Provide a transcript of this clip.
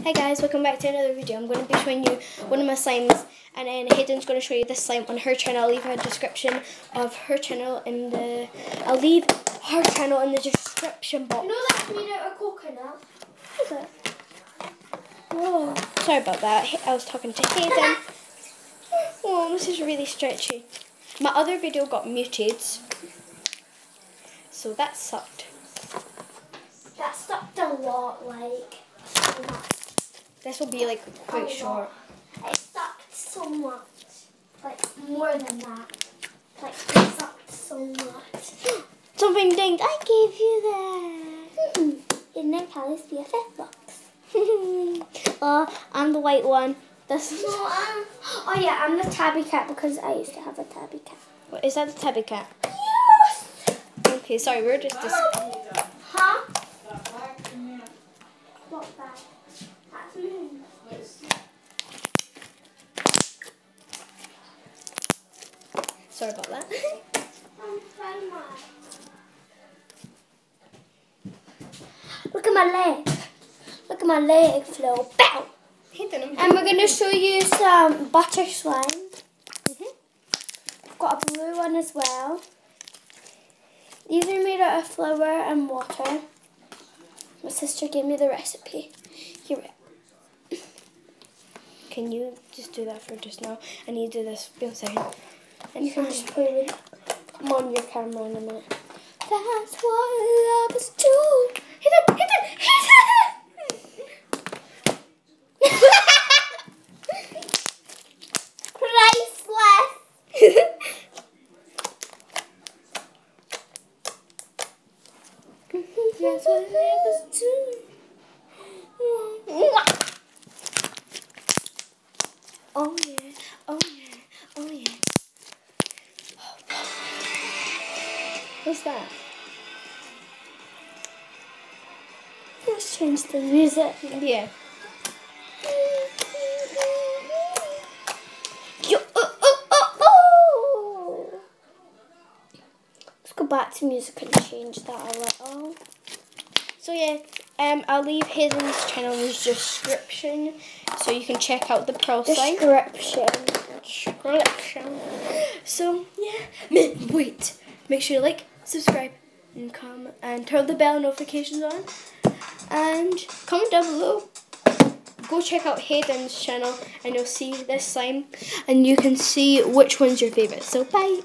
Hey guys, welcome back to another video. I'm going to be showing you one of my slimes and then Haydyn's going to show you this slime on her channel. I'll leave a description of her channel in the... I'll leave her channel in the description box. You know that's made out of coconut? What is it? Whoa. Oh, sorry about that. I was talking to Haydyn. Oh, this is really stretchy. My other video got muted. So that sucked. That sucked a lot, like. This will be like quite A short. lot. It sucked so much. Like, more than that. Like, it sucked so much. Something dinged. I gave you that. Hmm. Isn't it Callie's BFF box? oh, I'm the white one. This is. No, I'm... Oh yeah, I'm the tabby cat because I used to have a tabby cat. What, is that the tabby cat? Yes! Okay, sorry, we're just. Dis- Huh? What bag? Sorry about that. I'm trying my... Look at my leg. Look at my leg, Flo. Bow! And we're going to show you some butter slime. Mhm. I've got a blue one as well. These are made out of flour and water. My sister gave me the recipe. Here. Can you just do that for just now? I need to do this. Be a second. And you can just play with I'm on your camera in a minute. That's what love is do. Hit it! Hit it! Hit Priceless. That's what love is do. What's that? Let's change the music. Yeah. Yo, oh, oh, oh. Let's go back to music and change that a little. So yeah, um, I'll leave Haydyn's channel in the description so you can check out the slime. Description. Description. So yeah, wait. Make sure you like, subscribe, and comment, and turn the bell notifications on, and comment down below. Go check out Haydyn's channel, and you'll see this slime, and you can see which one's your favorite. So bye.